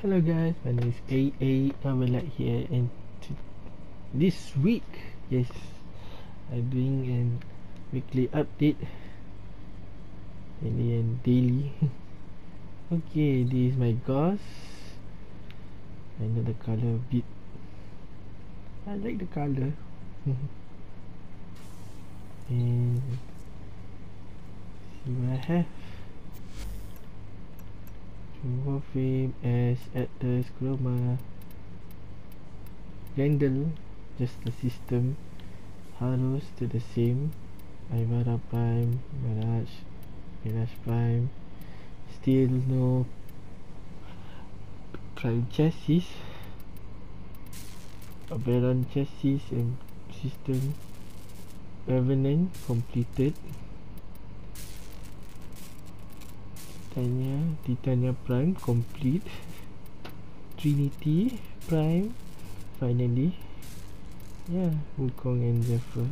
Hello guys, my name is AA Amalak here and this week, yes, I'm doing an weekly update Ini and daily. Okay, this is my gauze I know the colour a bit. I like the colour. And See what I have Jumbo frame as actors chroma Grendel just the system Halos to the same Ivara Prime Mirage Mirage Prime Still no Prime chassis Aberon chassis and system Revenant completed Titania Titania Prime complete. Trinity Prime finally. Yeah Wukong and Zephyr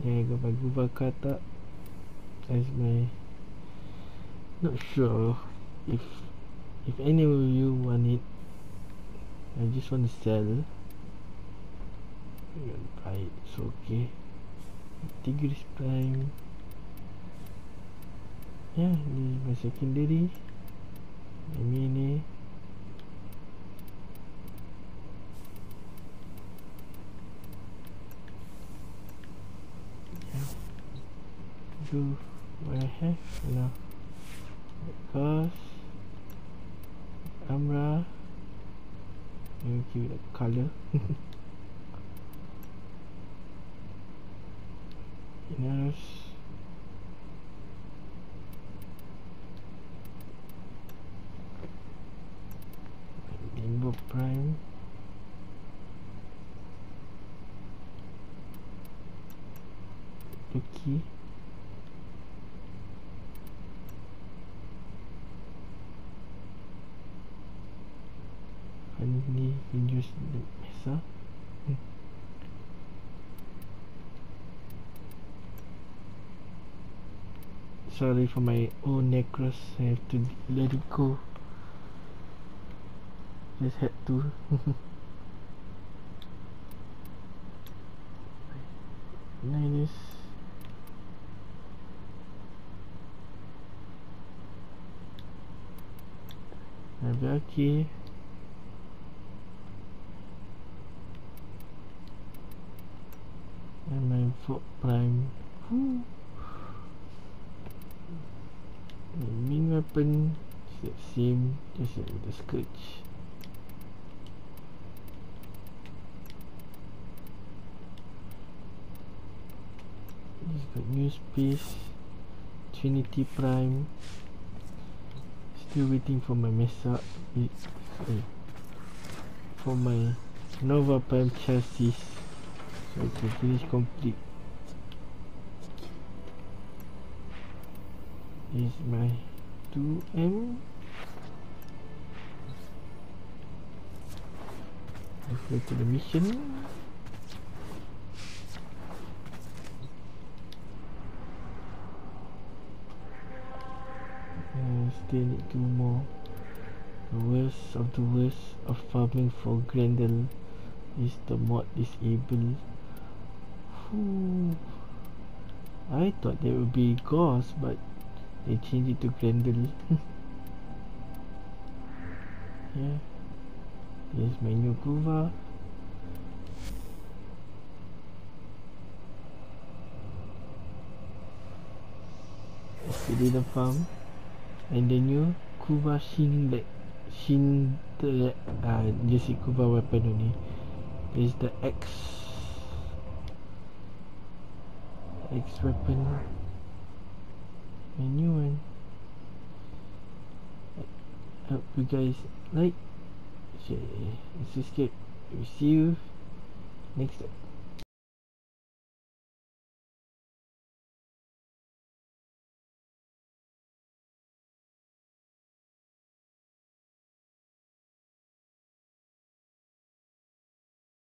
yeah gambar bakar tak? As my not sure if if any of you want it. I just want to sell can buy it so okay. Tigris Prime Ya, ni my secondary Ini ni Ya. Do what I have you know Because Amra You give it a colour Inner's Rainbow Prime Finally we use the Mesa hmm. Sorry for my own necros I have to let it go. Just had to. Nice And my foot prime. Whew. the main weapon the same just with the scourge He's got new space Trinity Prime Still waiting for my mess up eh, For my Nova Prime chassis. So I finish complete. Is my 2M Let's go to the mission need two more The worst of the worst of farming for Grendel is the mod disabled. Whew. I thought there would be Gauss but they changed it to Grendel Yeah Here's my new Kuva Yesterday the farm and the new Kuva Shin like Shin uh, just Kuva weapon only is the X X weapon. A new one. Hope you guys like share subscribe we see you next time